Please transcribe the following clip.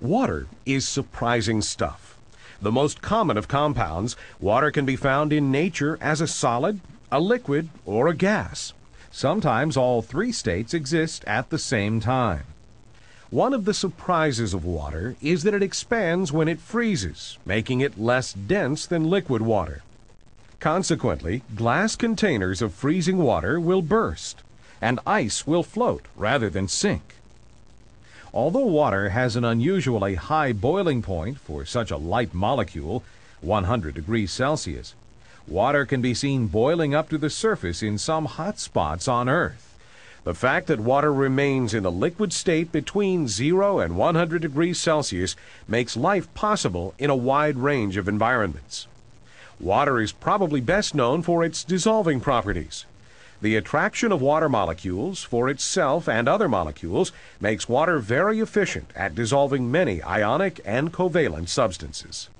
Water is surprising stuff. The most common of compounds, water can be found in nature as a solid, a liquid, or a gas. Sometimes all three states exist at the same time. One of the surprises of water is that it expands when it freezes, making it less dense than liquid water. Consequently, glass containers of freezing water will burst, and ice will float rather than sink. Although water has an unusually high boiling point for such a light molecule, 100 degrees Celsius, water can be seen boiling up to the surface in some hot spots on Earth. The fact that water remains in a liquid state between 0 and 100 degrees Celsius makes life possible in a wide range of environments. Water is probably best known for its dissolving properties. The attraction of water molecules for itself and other molecules makes water very efficient at dissolving many ionic and covalent substances.